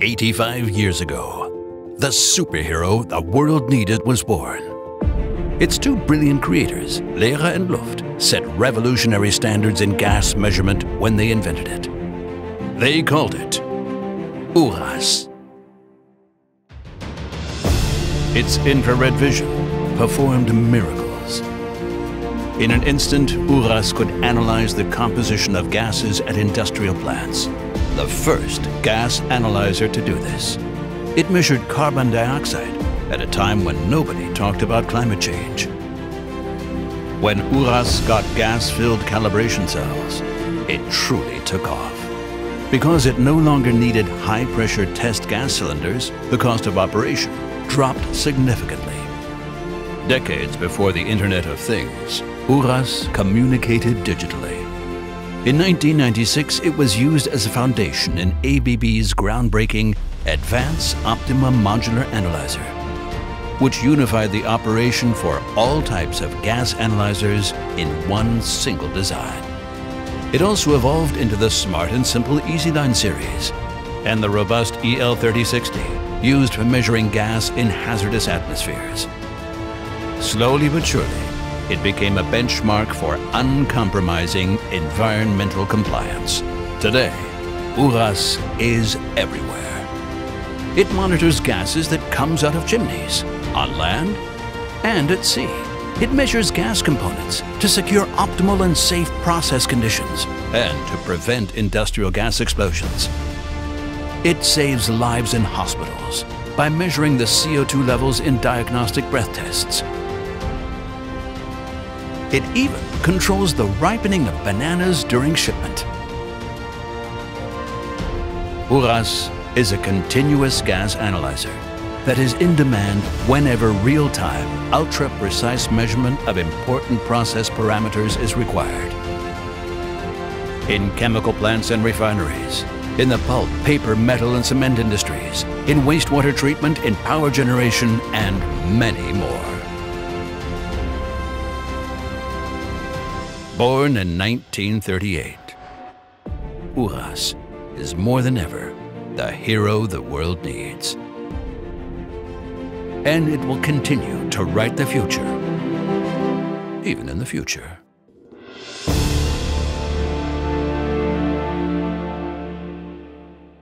85 years ago, the superhero the world needed was born. Its two brilliant creators, Lehrer and Luft, set revolutionary standards in gas measurement when they invented it. They called it URAS. Its infrared vision performed miracles. In an instant, URAS could analyze the composition of gases at industrial plants. The first gas analyzer to do this. It measured carbon dioxide at a time when nobody talked about climate change. When URAS got gas-filled calibration cells, it truly took off. Because it no longer needed high-pressure test gas cylinders, the cost of operation dropped significantly. Decades before the Internet of Things, URAS communicated digitally. In 1996, it was used as a foundation in ABB's groundbreaking Advance Optima Modular Analyzer, which unified the operation for all types of gas analyzers in one single design. It also evolved into the Smart and Simple EasyLine series and the robust EL3060, used for measuring gas in hazardous atmospheres. Slowly but surely, it became a benchmark for uncompromising environmental compliance. Today, URAS is everywhere. It monitors gases that comes out of chimneys, on land, and at sea. It measures gas components to secure optimal and safe process conditions and to prevent industrial gas explosions. It saves lives in hospitals by measuring the CO2 levels in diagnostic breath tests it even controls the ripening of bananas during shipment. URAS is a continuous gas analyzer that is in demand whenever real-time, ultra-precise measurement of important process parameters is required. In chemical plants and refineries, in the pulp, paper, metal and cement industries, in wastewater treatment, in power generation, and many more. Born in 1938, URAS is more than ever the hero the world needs. And it will continue to write the future, even in the future.